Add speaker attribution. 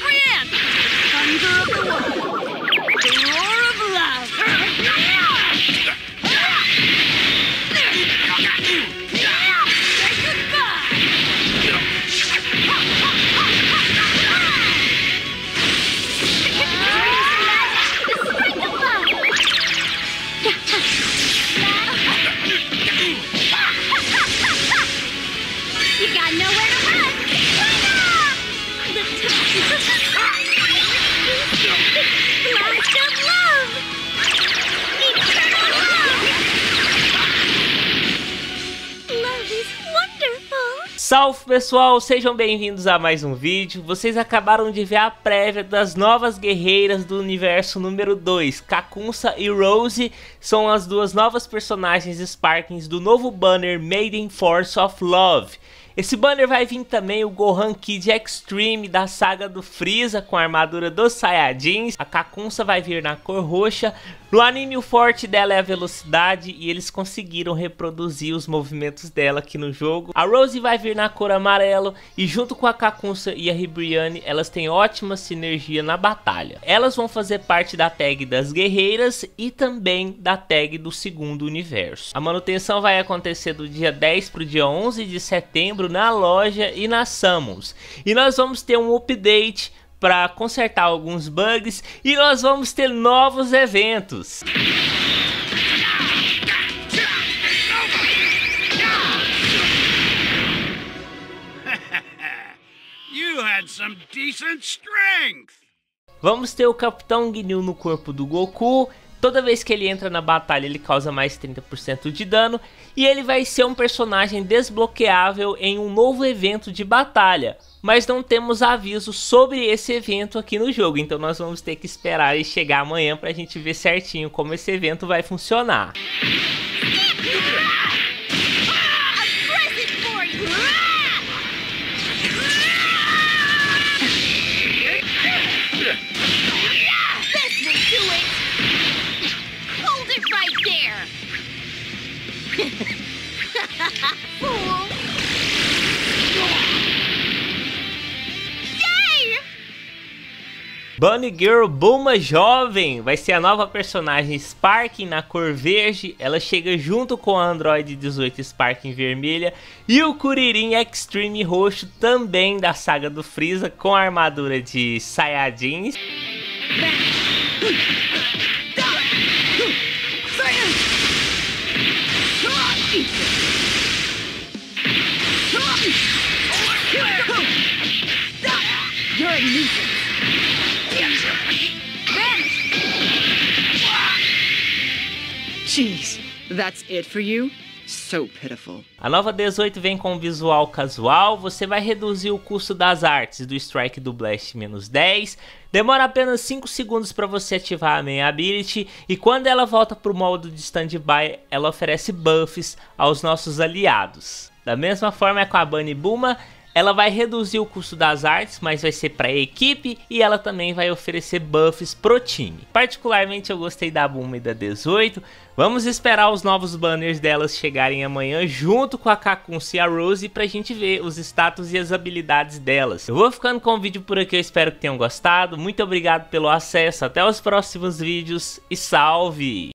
Speaker 1: Brienne!
Speaker 2: Salve pessoal, sejam bem-vindos a mais um vídeo. Vocês acabaram de ver a prévia das novas guerreiras do universo número 2. Kakunsa e Rose são as duas novas personagens Sparkings do novo banner Made in Force of Love. Esse banner vai vir também o Gohan Kid Extreme da saga do Freeza com a armadura dos Saiyajins. A Kakunsa vai vir na cor roxa. No anime o forte dela é a velocidade e eles conseguiram reproduzir os movimentos dela aqui no jogo. A Rose vai vir na cor amarelo e junto com a Kakunsa e a Ribriane elas têm ótima sinergia na batalha. Elas vão fazer parte da tag das guerreiras e também da tag do segundo universo. A manutenção vai acontecer do dia 10 para o dia 11 de setembro na loja e na Summons. E nós vamos ter um update para consertar alguns bugs e nós vamos ter novos eventos.
Speaker 3: You had some decent strength.
Speaker 2: Vamos ter o Capitão Ginyu no corpo do Goku. Toda vez que ele entra na batalha, ele causa mais 30% de dano. E ele vai ser um personagem desbloqueável em um novo evento de batalha. Mas não temos aviso sobre esse evento aqui no jogo. Então nós vamos ter que esperar ele chegar amanhã para a gente ver certinho como esse evento vai funcionar. Bunny Girl Bulma Jovem vai ser a nova personagem Sparking na cor verde. Ela chega junto com a Android 18 Sparking vermelha e o Kuririn Extreme roxo também da saga do Freeza com a armadura de Saiyajins.
Speaker 1: You're a nuisance.
Speaker 4: Jeez, that's it for you? So pitiful.
Speaker 2: A nova 18 vem com visual casual, você vai reduzir o custo das artes do Strike do Blast menos 10, demora apenas 5 segundos para você ativar a main ability e quando ela volta para o modo de standby, ela oferece buffs aos nossos aliados. Da mesma forma é com a Bunny Buma, ela vai reduzir o custo das artes, mas vai ser para a equipe e ela também vai oferecer buffs pro time. Particularmente eu gostei da Buma e da 18. Vamos esperar os novos banners delas chegarem amanhã junto com a Kakunsa e a Rose pra gente ver os status e as habilidades delas. Eu vou ficando com o vídeo por aqui, eu espero que tenham gostado. Muito obrigado pelo acesso, até os próximos vídeos e salve!